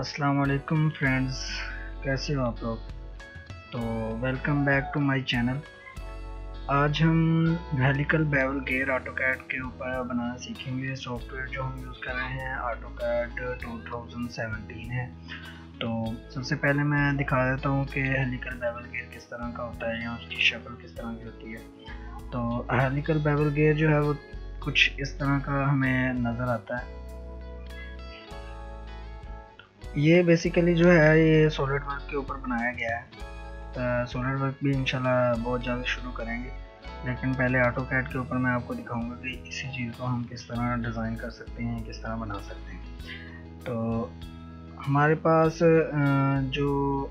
अस्सलाम वालेकुम फ्रेंड्स कैसे हो आप लोग? तो welcome back to my channel आज हम helical bevel gear AutoCAD के ऊपर बनाना सीखेंगे। सॉफ्टवेयर जो हम यूज़ कर रहे हैं ऑटो कैड 2017 है। तो सबसे पहले मैं दिखा देता हूँ कि हेलिकल बेवल गेयर किस तरह का होता है या उसकी शक्ल किस तरह की होती है। तो हेलिकल बेवल गेयर जो है वो कुछ इस तरह का हमें नज़र आता है। ये बेसिकली जो है, ये सॉलिड वर्क के ऊपर बनाया गया है। सॉलिड वर्क भी इंशाल्लाह बहुत जल्द शुरू करेंगे। लेकिन पहले ऑटो कैड के ऊपर मैं आपको दिखाऊँगा कि इसी चीज़ को हम किस तरह डिज़ाइन कर सकते हैं, किस तरह बना सकते हैं। तो हमारे पास जो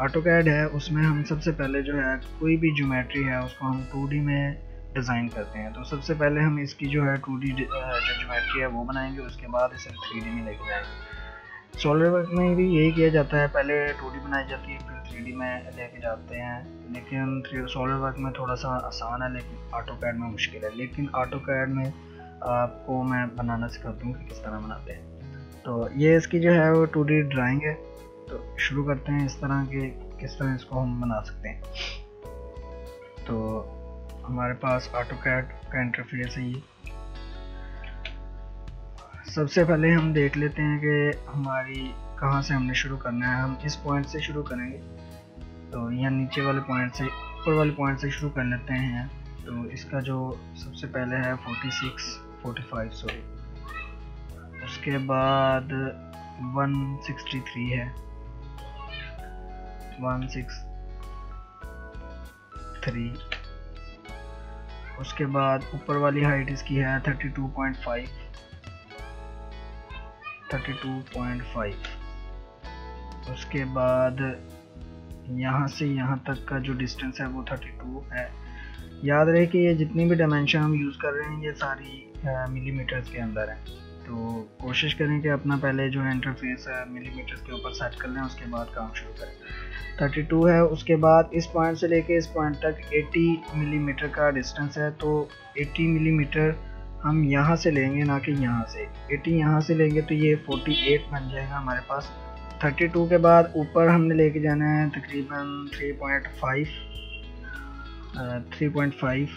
ऑटो कैड है, उसमें हम सबसे पहले जो है, कोई भी ज्योमेट्री है, उसको हम टू में डिज़ाइन करते हैं। तो सबसे पहले हम इसकी जो है टू डी जो जोमेट्री है, वो बनाएँगे, उसके बाद इसे थ्री डी में लेके जाएँगे। सॉलिड वर्क में भी यही किया जाता है, पहले टू डी बनाई जाती है, फिर थ्री डी में लेके जाते हैं। लेकिन थ्री सॉलिड वर्क में थोड़ा सा आसान है, लेकिन ऑटो कैड में मुश्किल है। लेकिन ऑटो कैड में आपको मैं बनाना सिखाता हूँ कि किस तरह बनाते हैं। तो ये इसकी जो है वो टू डी ड्राइंग है। तो शुरू करते हैं इस तरह के किस तरह इसको हम बना सकते हैं। तो हमारे पास ऑटो कैड का इंटरफेस है ये। सबसे पहले हम देख लेते हैं कि हमारी कहाँ से हमने शुरू करना है। हम इस पॉइंट से शुरू करेंगे। तो यहाँ नीचे वाले पॉइंट से, ऊपर वाले पॉइंट से शुरू कर लेते हैं। तो इसका जो सबसे पहले है 46 45 सॉरी उसके बाद 163 है। 163 उसके बाद ऊपर वाली हाइट इसकी है 32.5 32.5 उसके बाद यहाँ से यहाँ तक का जो डिस्टेंस है वो 32 है। याद रहे कि ये जितनी भी डायमेंशन हम यूज़ कर रहे हैं, ये सारी मिलीमीटर्स के अंदर है। तो कोशिश करें कि अपना पहले जो इंटरफेस है मिलीमीटर्स के ऊपर सेट कर लें, उसके बाद काम शुरू करें। 32 है, उसके बाद इस पॉइंट से लेके इस पॉइंट तक 80 मिलीमीटर का डिस्टेंस है तो 80 मिलीमीटर हम यहाँ से लेंगे, ना कि यहाँ से। 80 यहाँ से लेंगे तो ये 48 बन जाएगा हमारे पास। 32 के बाद ऊपर हमने लेके जाना है तकरीबन 3.5 3.5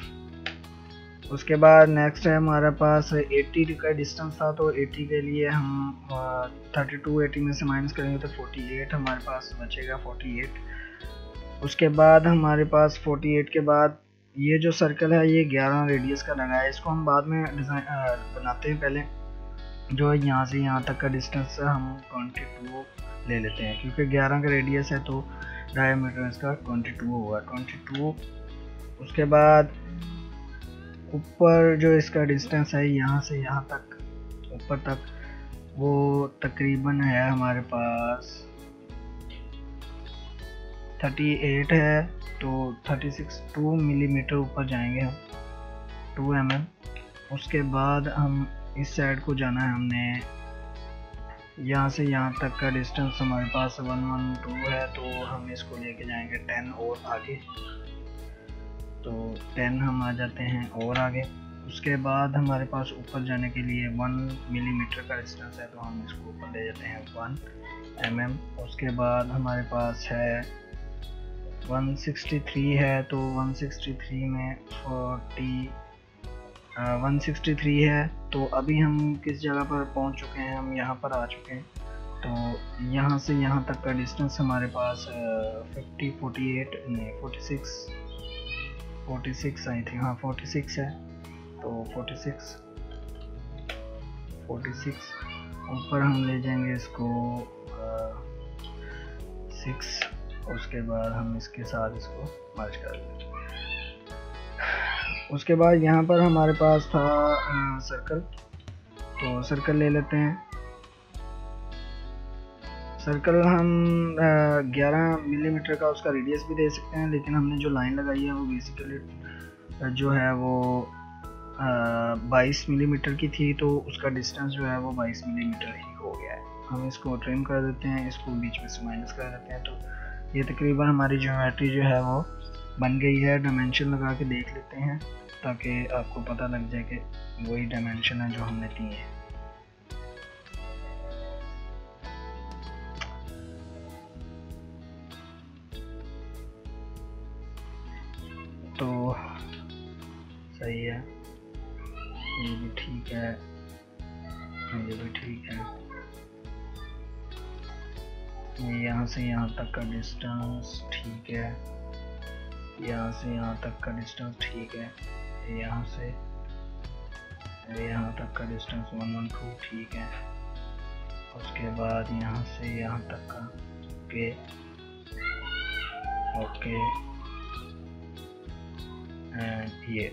उसके बाद नेक्स्ट है हमारे पास 80 का डिस्टेंस था तो 80 के लिए हम 32 80 में से माइनस करेंगे तो 48 हमारे पास बचेगा 48 उसके बाद हमारे पास 48 के बाद ये जो सर्कल है, ये 11 रेडियस का लगा है। इसको हम बाद में डिज़ाइन बनाते हैं पहले। जो है यहाँ से यहाँ तक का डिस्टेंस हम 22 ले लेते हैं। क्योंकि 11 का रेडियस है तो डायमीटर इसका 22 होगा। 22 उसके बाद ऊपर जो इसका डिस्टेंस है, यहाँ से यहाँ तक, ऊपर तक, वो तकरीबन है हमारे पास 38 है तो 36 2 मिलीमीटर ऊपर जाएँगे हम 2 एम mm. उसके बाद हम इस साइड को जाना है हमने, यहाँ से यहाँ तक का डिस्टेंस हमारे पास 112 है तो हम इसको लेके जाएँगे 10 और आगे तो टेन हम आ जाते हैं और आगे। उसके बाद हमारे पास ऊपर जाने के लिए वन मिलीमीटर का डिस्टेंस है तो हम इसको ऊपर ले जाते हैं वन एम mm. उसके बाद हमारे पास है 163 है तो 163 में 40 वन सिक्सटी थ्री है। तो अभी हम किस जगह पर पहुँच चुके हैं, हम यहाँ पर आ चुके हैं। तो यहाँ से यहाँ तक का डिस्टेंस हमारे पास फिफ्टी फोर्टी एट नहीं फोर्टी सिक्स 46 आई थी हाँ 46 है। तो 46 46 ऊपर हम ले जाएँगे इसको सिक्स उसके बाद हम इसके साथ इसको मर्ज कर लेंगे। उसके बाद यहाँ पर हमारे पास था सर्कल तो सर्कल ले लेते हैं। सर्कल हम 11 मिलीमीटर का उसका रेडियस भी दे सकते हैं, लेकिन हमने जो लाइन लगाई है वो बेसिकली जो है वो 22 मिलीमीटर की थी तो उसका डिस्टेंस जो है वो 22 मिलीमीटर ही हो गया है। हम इसको ट्रिम कर देते हैं, इसको बीच में से माइनस कर देते हैं तो ये तकरीबन हमारी ज्योमेट्री जो है वो बन गई है। डायमेंशन लगा के देख लेते हैं, ताकि आपको पता लग जाए कि वही डायमेंशन है जो हमने दी है। तो सही है। ये भी ठीक है। ये भी ठीक है। यहाँ से यहाँ तक का डिस्टेंस ठीक है। यहाँ से यहाँ तक का डिस्टेंस ठीक है। यहाँ से यहाँ तक का डिस्टेंस वन वन टू ठीक है। उसके बाद यहाँ से यहाँ तक का ओके ओके ये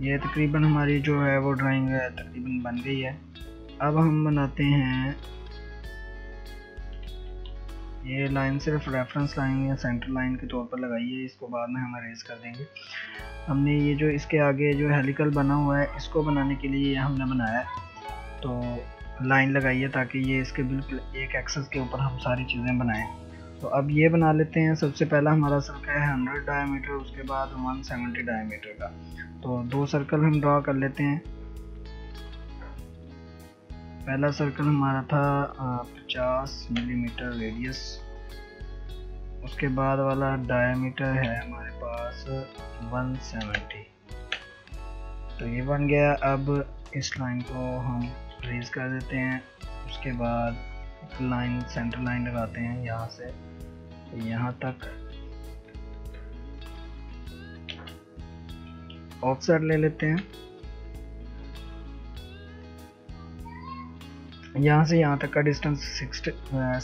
ये तकरीबन हमारी जो है वो ड्राइंग तकरीबन बन गई है। अब हम बनाते हैं, ये लाइन सिर्फ़ रेफरेंस लाइन या सेंटर लाइन के तौर पर लगाई है, इसको बाद में हम अरेज कर देंगे। हमने ये जो इसके आगे जो हेलिकल बना हुआ है, इसको बनाने के लिए हमने बनाया। तो लाइन लगाई है ताकि ये इसके बिल्कुल एक एक्सेस के ऊपर हम सारी चीज़ें बनाएँ। तो अब ये बना लेते हैं। सबसे पहला हमारा सर्कल है हंड्रेड डायमीटर उसके बाद वन सेवेंटी डायमीटर का। तो दो सर्कल हम ड्रा कर लेते हैं। पहला सर्कल हमारा था पचास मिलीमीटर रेडियस उसके बाद वाला डायमीटर है हमारे पास 170 तो ये बन गया। अब इस लाइन को हम रेज कर देते हैं। उसके बाद लाइन सेंटर लाइन लगाते हैं यहाँ से। यहाँ तक। ऑफसेट ले लेते हैं। यहाँ से यहाँ तक का डिस्टेंस सिक्स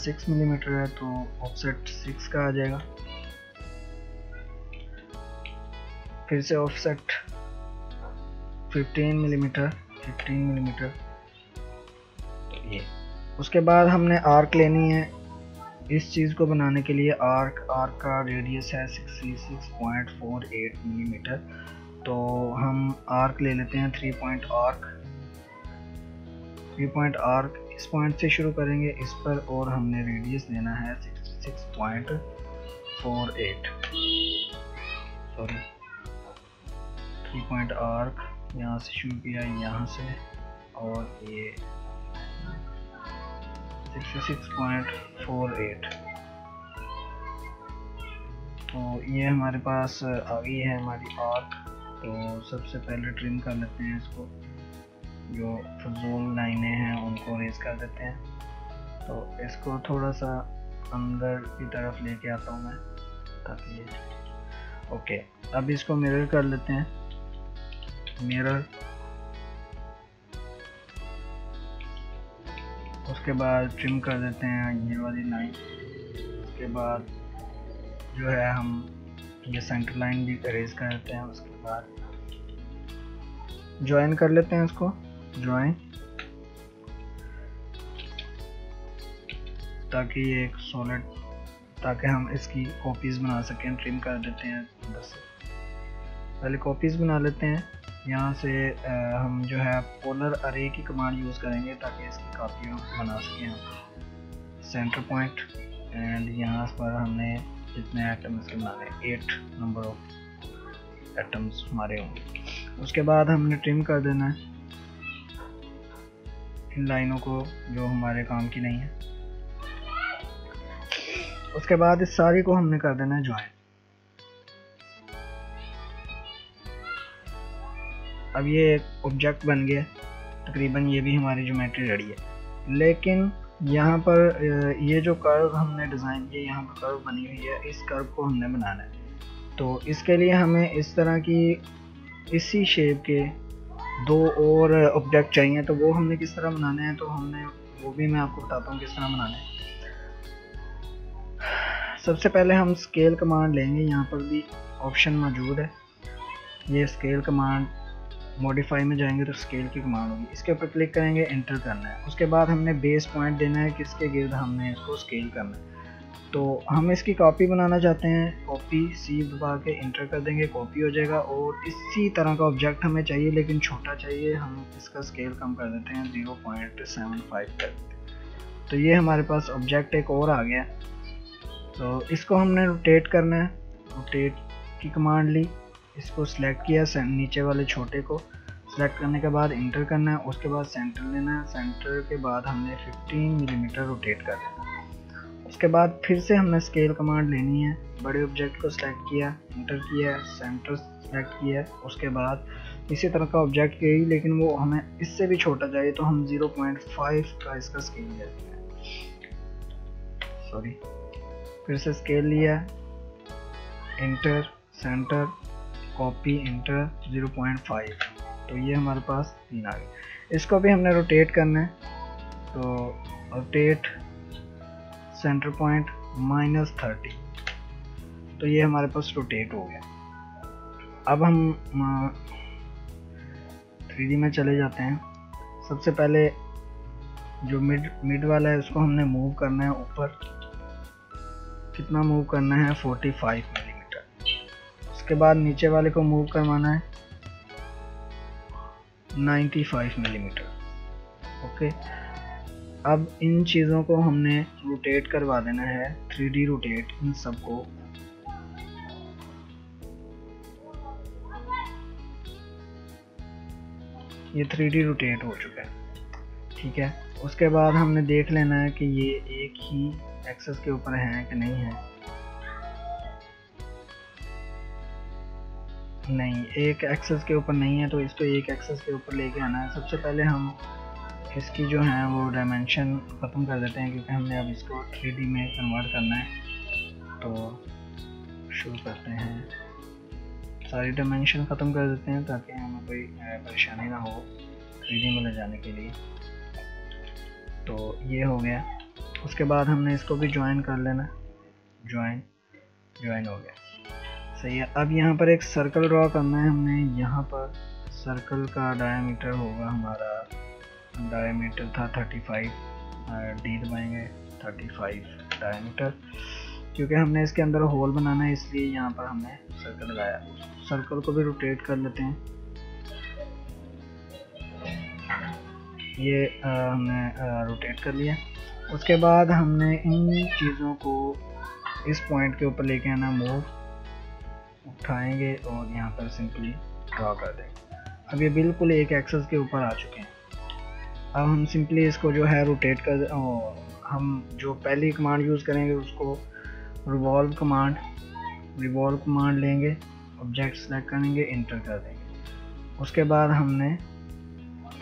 सिक्स मिलीमीटर है तो ऑफसेट सिक्स का आ जाएगा। फिर से ऑफसेट 15 मिलीमीटर 15 मिलीमीटर उसके बाद हमने आर्क लेनी है। इस चीज़ को बनाने के लिए आर्क आर्क का रेडियस है 66.48 मिलीमीटर तो हम आर्क ले लेते हैं three point arc. Three point arc इस पॉइंट से शुरू करेंगे। इस पर और हमने रेडियस लेना है six point four eight sorry three point arc यहाँ से शुरू किया, यहाँ से और ये सिक्स पॉइंट फोर एट। तो ये हमारे पास आ गई है हमारी आर्क। तो सबसे पहले ट्रिम कर लेते हैं इसको। जो फजूल लाइनें हैं, उनको रेज कर देते हैं। तो इसको थोड़ा सा अंदर की तरफ़ लेके आता हूँ मैं, ताकि ओके, अब इसको मिरर कर लेते हैं। मिरर उसके बाद ट्रिम कर देते हैं ये वाली लाइन उसके बाद जो है हम ये सेंटर लाइन भी अरेज कर देते हैं, उसके बाद ज्वाइन कर लेते हैं इसको ज्वाइन ताकि ये एक सॉलिड ताकि हम इसकी कॉपीज़ बना सकें ट्रिम कर देते हैं। बस। पहले कॉपीज़ बना लेते हैं। यहाँ से हम जो है पोलर अरे की कमांड यूज़ करेंगे ताकि इसकी कॉपी बना सकें सेंटर पॉइंट एंड यहाँ पर हमने जितने आइटम इसके बनाने एट नंबर ऑफ़ एटम्स हमारे होंगे। उसके बाद हमने ट्रिम कर देना है। इन लाइनों को जो हमारे काम की नहीं है। उसके बाद इस सारी को हमने कर देना है ज्वाइन अब ये एक ऑब्जेक्ट बन गया। तकरीबन ये भी हमारी ज्योमेट्री रेडी है। लेकिन यहाँ पर ये जो कर्व हमने डिज़ाइन किया, यहाँ पर कर्व बनी हुई है, इस कर्व को हमने बनाना है। तो इसके लिए हमें इस तरह की इसी शेप के दो और ऑब्जेक्ट चाहिए तो वो हमने किस तरह बनाने हैं तो हमने वो भी मैं आपको बताता हूँ किस तरह बनाने सबसे पहले हम स्केल कमांड लेंगे, यहाँ पर भी ऑप्शन मौजूद है। ये स्केल कमांड मॉडिफाई में जाएँगे तो स्केल की कमांड होगी। इसके ऊपर क्लिक करेंगे एंटर करना है। उसके बाद हमने बेस पॉइंट देना है, किसके गिर्द हमने इसको स्केल करना है। तो हम इसकी कॉपी बनाना चाहते हैं। कॉपी सी दबा के इंटर कर देंगे कॉपी हो जाएगा और इसी तरह का ऑब्जेक्ट हमें चाहिए, लेकिन छोटा चाहिए, हम इसका स्केल कम कर देते हैं ज़ीरो पॉइंट सेवन फाइव कर तो ये हमारे पास ऑब्जेक्ट एक और आ गया। तो इसको हमने रोटेट करना है। रोटेट की कमांड ली। इसको सिलेक्ट किया नीचे वाले छोटे को सेलेक्ट करने के बाद इंटर करना है। उसके बाद सेंटर लेना है। सेंटर के बाद हमने 15 मिलीमीटर mm रोटेट कर देना उसके बाद फिर से हमने स्केल कमांड लेनी है। बड़े ऑब्जेक्ट को सिलेक्ट किया इंटर किया सेंटर सेलेक्ट किया। उसके बाद इसी तरह का ऑब्जेक्ट यही लेकिन वो हमें इससे भी छोटा चाहिए तो हम 0.5 का इसका स्केल लेते हैं। सॉरी फिर से स्केल लिया इंटर सेंटर कॉपी इंटर 0.5 तो ये हमारे पास तीन आ गए। इसको भी हमने रोटेट करना है। तो rotate centre point minus thirty तो ये हमारे पास रोटेट हो गया। अब हम थ्री में चले जाते हैं। सबसे पहले जो मिड मिड वाला है, उसको हमने मूव करना है ऊपर। कितना मूव करना है? 45 मिलीमीटर उसके बाद नीचे वाले को मूव करवाना है। 95 मिलीमीटर mm. ओके अब इन चीज़ों को हमने रोटेट करवा देना है। 3D रोटेट इन सबको। ये 3D रोटेट हो चुका है। ठीक है? उसके बाद हमने देख लेना है कि ये एक ही एक्सेस के ऊपर है कि नहीं है। नहीं, एक एक्सेस के ऊपर नहीं है तो इसको एक एक्सेस के ऊपर लेके आना है। सबसे पहले हम इसकी जो है, वो डायमेंशन ख़त्म कर देते हैं, क्योंकि हमने अब इसको थ्री में कन्वर्ट करना है। तो शुरू करते हैं। सारी डायमेंशन ख़त्म कर देते हैं, ताकि हमें कोई परेशानी ना हो थ्री में ले जाने के लिए। तो ये हो गया। उसके बाद हमने इसको भी ज्वाइन कर लेना। ज्वाइन ज्वाइन हो गया। सही है। अब यहाँ पर एक सर्कल ड्रॉ करना है हमने। यहाँ पर सर्कल का डायमीटर होगा हमारा। डायमीटर था 35 डी दबाएँगे 35 डायमीटर क्योंकि हमने इसके अंदर होल बनाना है इसलिए यहाँ पर हमने सर्कल लगाया। सर्कल को भी रोटेट कर लेते हैं। ये आ, हमने रोटेट कर लिया। उसके बाद हमने इन चीज़ों को इस पॉइंट के ऊपर लेके आना मूव उठाएँगे और यहाँ पर सिंपली ड्रॉ कर देंगे। अब ये बिल्कुल एक एक्सेस के ऊपर आ चुके हैं। अब हम सिंपली इसको जो है रोटेट कर हम जो पहली कमांड यूज़ करेंगे, उसको रिवॉल्व कमांड रिवॉल्व कमांड लेंगे ऑब्जेक्ट सेलेक्ट करेंगे इंटर कर देंगे। उसके बाद हमने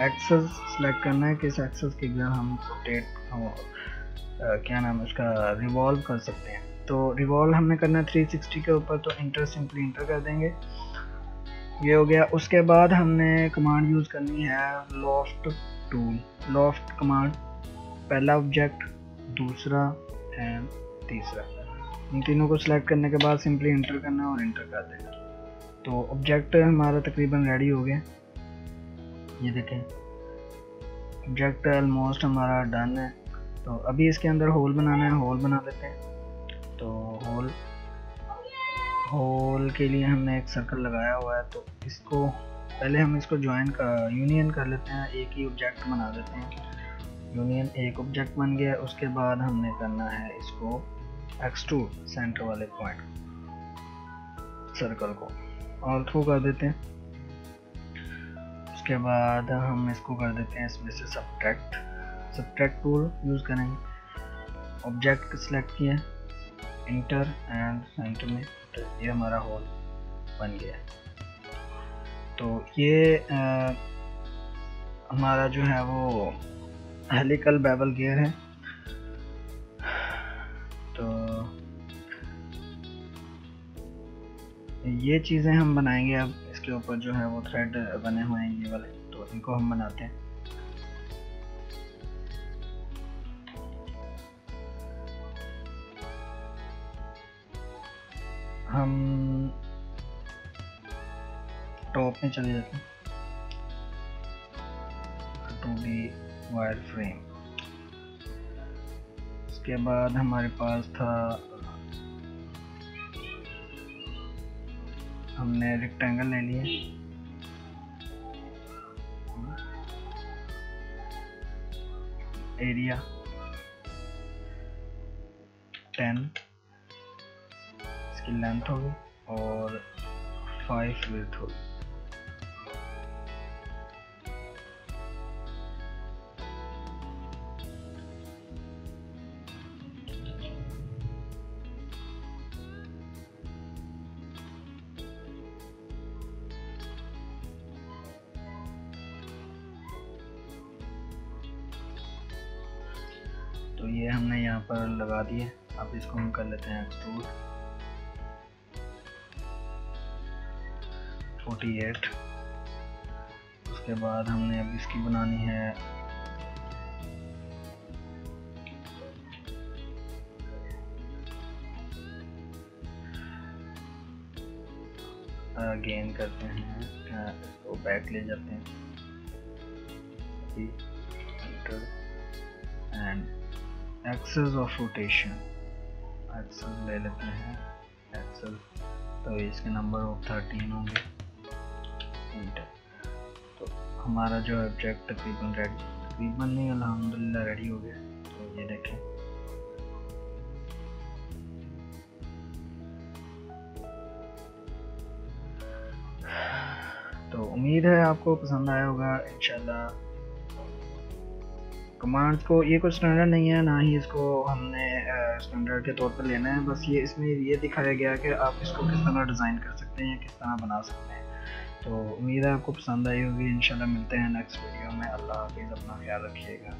एक्सेस सेलेक्ट करना है, किस एक्सेस के अंदर हम रोटेट क्या नाम है उसका रिवॉल्व कर सकते हैं। तो रिवॉल्व हमने करना है 360 के ऊपर तो इंटर सिंपली इंटर कर देंगे। ये हो गया। उसके बाद हमने कमांड यूज़ करनी है लॉफ्ट टूल लॉफ्ट कमांड पहला ऑब्जेक्ट दूसरा एंड तीसरा। इन तीनों को सिलेक्ट करने के बाद सिंपली इंटर करना है और इंटर कर देना। तो ऑब्जेक्ट हमारा तकरीबन रेडी हो गया। ये देखें। ऑब्जेक्ट ऑलमोस्ट हमारा डन है। तो अभी इसके अंदर होल बनाना है। होल बना देते हैं। तो होल होल के लिए हमने एक सर्कल लगाया हुआ है तो इसको पहले हम इसको ज्वाइन कर यूनियन कर लेते हैं, एक ही ऑब्जेक्ट बना देते हैं। यूनियन एक ऑब्जेक्ट बन गया, उसके बाद हमने करना है इसको एक्सट्रूड सेंटर वाले पॉइंट सर्कल को। ऑल थ्रू कर देते हैं। उसके बाद हम इसको कर देते हैं, इसमें से सब्ट्रैक्ट सब्ट्रैक्ट टूल यूज़ करेंगे। ऑब्जेक्ट सेलेक्ट किया इंटर एंड सेंटर में तो ये हमारा होल बन गया तो ये आ, हमारा जो है वो हेलिकल बेबल गियर है। तो ये चीज़ें हम बनाएँगे अब इसके ऊपर जो है वो थ्रेड बने हुए हैं ये वाले तो इनको हम बनाते हैं। हम टॉप में चले जाते हैं। Two D wireframe. उसके बाद हमारे पास था, हमने रेक्टेंगल ले लिए एरिया टेन इसकी लेंथ होगी और फाइव विथ होगी। तो ये हमने यहाँ पर लगा दिए। अब इसको हम कर लेते हैं एक्सट्रूड 48 उसके बाद हमने अब इसकी बनानी है। गेन करते हैं। इसको बैक ले जाते हैं। And axis of rotation axis ले लेते हैं। एक्सेस तो इसके नंबर ऑफ़ थर्टीन होंगे। इंटर तो हमारा जो ऑब्जेक्ट तकरीबन रेडी तकरीबन नहीं अलहमदिल्ला रेडी हो गया। तो ये देखें। तो उम्मीद है आपको पसंद आया होगा, इंशाल्लाह। कमांड्स को, ये कुछ स्टैंडर्ड नहीं है, ना ही इसको हमने स्टैंडर्ड के तौर पर लेना है। बस ये, इसमें ये दिखाया गया कि आप इसको किस तरह डिज़ाइन कर सकते हैं, किस तरह बना सकते हैं। तो उम्मीद है आपको पसंद आई होगी। इंशाल्लाह मिलते हैं नेक्स्ट वीडियो में। अल्लाह हाफिज़, अपना ख्याल रखिएगा।